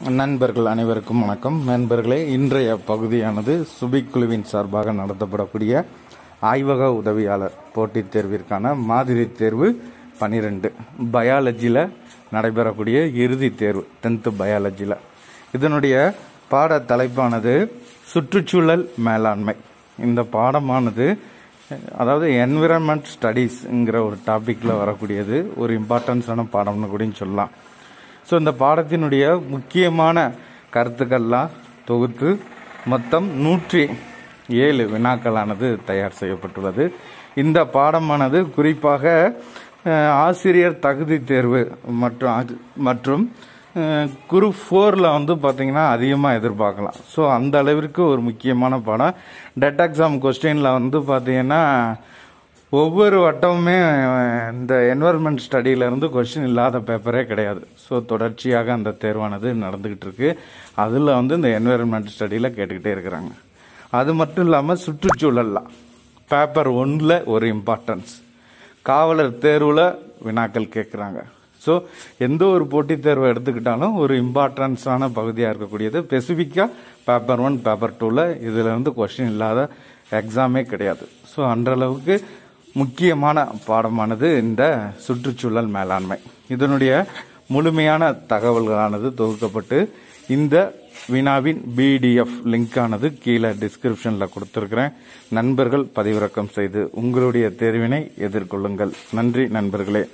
நண்பர்கள் அனைவருக்கும் வணக்கம். நண்பர்களே இன்றைய பகுதியானது சுபிக் குழுவின் சார்பாக நடத்தப்படக்கூடிய ஆய்வக உதவியாளர் போட்டித் தேர்விற்கான மாதிரி தேர்வு பனிரெண்டு. பயாலஜியில் நடைபெறக்கூடிய இறுதி தேர்வு டென்த்து பயாலஜியில் இதனுடைய பாட தலைப்பானது சுற்றுச்சூழல் மேலாண்மை. இந்த பாடமானது அதாவது என்விரான்மெண்ட் ஸ்டடீஸ்ங்கிற ஒரு டாப்பிக்கில் வரக்கூடியது ஒரு இம்பார்ட்டன்ஸான பாடம்னு கூட சொல்லலாம். ஸோ இந்த பாடத்தினுடைய முக்கியமான கருத்துக்கள்லாம் தொகுத்து மொத்தம் நூற்றி ஏழு வினாக்களானது தயார் செய்யப்பட்டுள்ளது. இந்த பாடமானது குறிப்பாக ஆசிரியர் தகுதி தேர்வு மற்றும் மற்றும் குரூப் ஃபோரில் வந்து பார்த்திங்கன்னா அதிகமாக எதிர்பார்க்கலாம். ஸோ அந்த அளவிற்கு ஒரு முக்கியமான பாடம். டெட் எக்ஸாம் கொஸ்டினில் வந்து பார்த்திங்கன்னா ஒவ்வொரு வட்டமுமே இந்த என்வரன்மெண்ட் ஸ்டடியிலேருந்து கொஸ்டின் இல்லாத பேப்பரே கிடையாது. ஸோ தொடர்ச்சியாக அந்த தேர்வானது நடந்துக்கிட்டு இருக்கு. அதில் வந்து இந்த என்வரன்மெண்ட் ஸ்டடியில் கேட்டுக்கிட்டே இருக்கிறாங்க. அது மட்டும் இல்லாமல் சுற்றுச்சூழல்லாம் பேப்பர் ஒன்றில் ஒரு இம்பார்ட்டன்ஸ் காவலர் தேர்வில் வினாக்கள் கேட்குறாங்க. ஸோ எந்த ஒரு போட்டித் தேர்வை எடுத்துக்கிட்டாலும் ஒரு இம்பார்ட்டன்ஸான பகுதியாக இருக்கக்கூடியது. ஸ்பெசிஃபிக்காக பேப்பர் ஒன் பேப்பர் டூவில் இதில் இருந்து கொஸ்டின் இல்லாத எக்ஸாமே கிடையாது. ஸோ அன்றளவுக்கு முக்கியமான பாடமானது இந்த சுற்றுச்சூழல் மேலாண்மை. இதனுடைய முழுமையான தகவல்களானது தொகுக்கப்பட்டு இந்த வினாவின் பிடிஎஃப் லிங்கானது கீழே டிஸ்கிரிப்ஷனில் கொடுத்துருக்கிறேன். நண்பர்கள் பதிவிறக்கம் செய்து உங்களுடைய தேர்வினை எதிர்கொள்ளுங்கள். நன்றி நண்பர்களே.